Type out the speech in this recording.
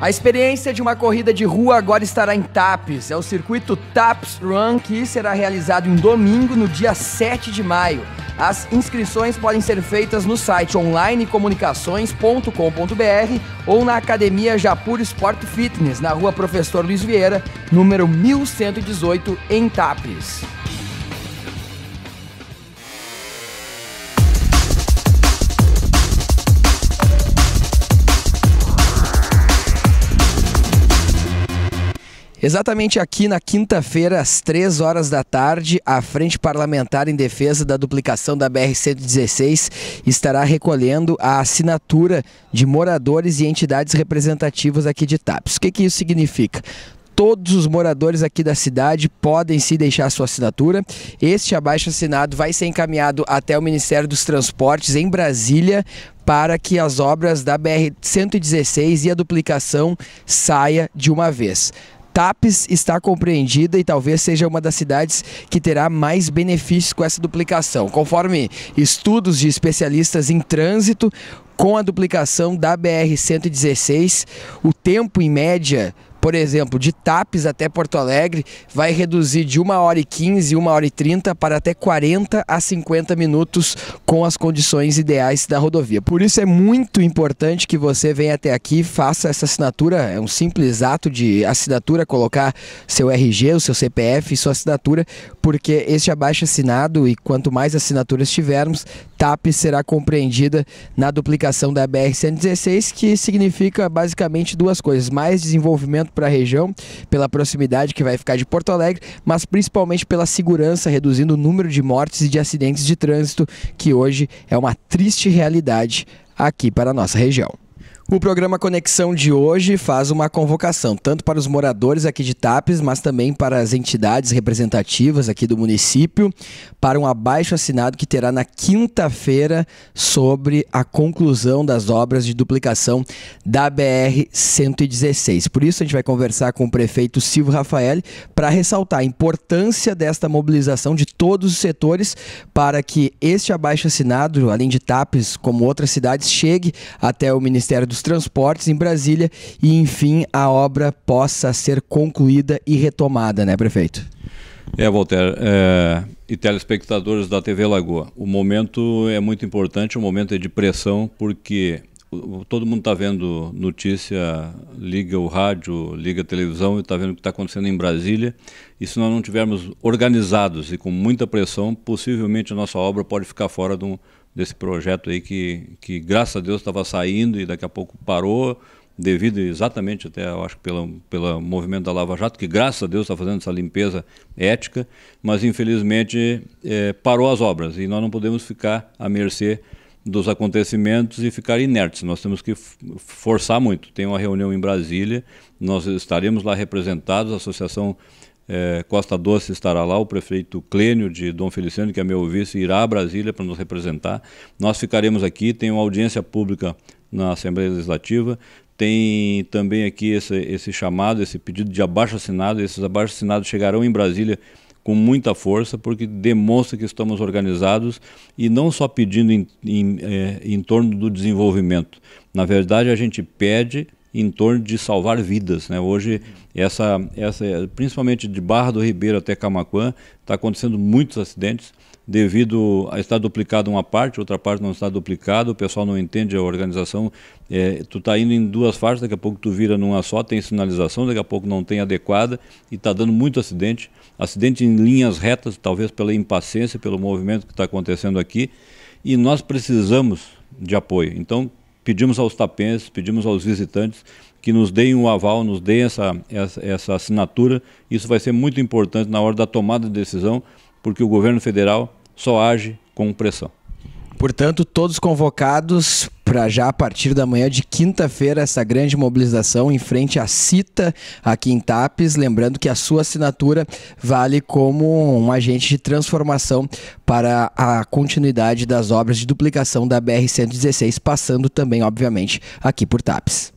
A experiência de uma corrida de rua agora estará em Tapes. É o circuito Taps Run que será realizado em domingo, no dia 7 de maio. As inscrições podem ser feitas no site onlinecomunicações.com.br ou na Academia Japur Sport Fitness, na rua Professor Luiz Vieira, número 1118, em Tapes. Exatamente aqui na quinta-feira, às três horas da tarde, a Frente Parlamentar em Defesa da Duplicação da BR-116 estará recolhendo a assinatura de moradores e entidades representativas aqui de TAPS. O que, que isso significa? todos os moradores aqui da cidade podem se deixar sua assinatura. Este abaixo assinado vai ser encaminhado até o Ministério dos Transportes em Brasília para que as obras da BR 116 e a duplicação saia de uma vez. TAPES está compreendida e talvez seja uma das cidades que terá mais benefícios com essa duplicação. Conforme estudos de especialistas em trânsito, com a duplicação da BR-116, o tempo em média por exemplo, de Tapes até Porto Alegre, vai reduzir de 1 hora e 15, 1 hora e 30 para até 40 a 50 minutos com as condições ideais da rodovia. Por isso é muito importante que você venha até aqui, faça essa assinatura, é um simples ato de assinatura, colocar seu RG, o seu CPF sua assinatura, porque este abaixo assinado e quanto mais assinaturas tivermos, TAP será compreendida na duplicação da BR-116, que significa basicamente duas coisas: mais desenvolvimento para a região, pela proximidade que vai ficar de Porto Alegre, mas principalmente pela segurança, reduzindo o número de mortes e de acidentes de trânsito, que hoje é uma triste realidade aqui para a nossa região. O programa Conexão de hoje faz uma convocação tanto para os moradores aqui de Tapes, mas também para as entidades representativas aqui do município, para um abaixo assinado que terá na quinta-feira sobre a conclusão das obras de duplicação da BR 116. Por isso a gente vai conversar com o prefeito Silvio Rafael para ressaltar a importância desta mobilização de todos os setores para que este abaixo assinado, além de Tapes, como outras cidades, chegue até o Ministério dos transportes em Brasília e, enfim, a obra possa ser concluída e retomada, né, prefeito? É, Walter, é, e telespectadores da TV Lagoa, o momento é muito importante, o momento é de pressão, porque todo mundo está vendo notícia, liga o rádio, liga a televisão e está vendo o que está acontecendo em Brasília. E se nós não tivermos organizados e com muita pressão, possivelmente a nossa obra pode ficar fora de um, desse projeto aí que, que graças a Deus estava saindo e daqui a pouco parou, devido exatamente até, eu acho, pelo, pelo movimento da Lava Jato, que graças a Deus está fazendo essa limpeza ética, mas infelizmente é, parou as obras e nós não podemos ficar à mercê dos acontecimentos e ficar inertes. Nós temos que forçar muito. Tem uma reunião em Brasília, nós estaremos lá representados, a Associação é, Costa Doce estará lá, o prefeito Clênio de Dom Feliciano, que é meu vice, irá a Brasília para nos representar. Nós ficaremos aqui, tem uma audiência pública na Assembleia Legislativa, tem também aqui esse, esse chamado, esse pedido de abaixo-assinado, esses abaixo-assinados chegarão em Brasília com muita força, porque demonstra que estamos organizados e não só pedindo em, em, é, em torno do desenvolvimento. Na verdade, a gente pede em torno de salvar vidas. Né? Hoje, essa, essa, principalmente de Barra do Ribeiro até Camacuã, está acontecendo muitos acidentes devido a estar duplicado uma parte, outra parte não está duplicado, o pessoal não entende a organização. É, tu está indo em duas faixas, daqui a pouco tu vira numa só, tem sinalização, daqui a pouco não tem adequada e está dando muito acidente. Acidente em linhas retas, talvez pela impaciência, pelo movimento que está acontecendo aqui. E nós precisamos de apoio. Então, pedimos aos tapenses, pedimos aos visitantes que nos deem um aval, nos deem essa, essa, essa assinatura. Isso vai ser muito importante na hora da tomada de decisão, porque o governo federal só age com pressão. Portanto, todos convocados para já a partir da manhã de quinta-feira essa grande mobilização em frente à CITA aqui em Tapes, lembrando que a sua assinatura vale como um agente de transformação para a continuidade das obras de duplicação da BR 116, passando também, obviamente, aqui por Tapes.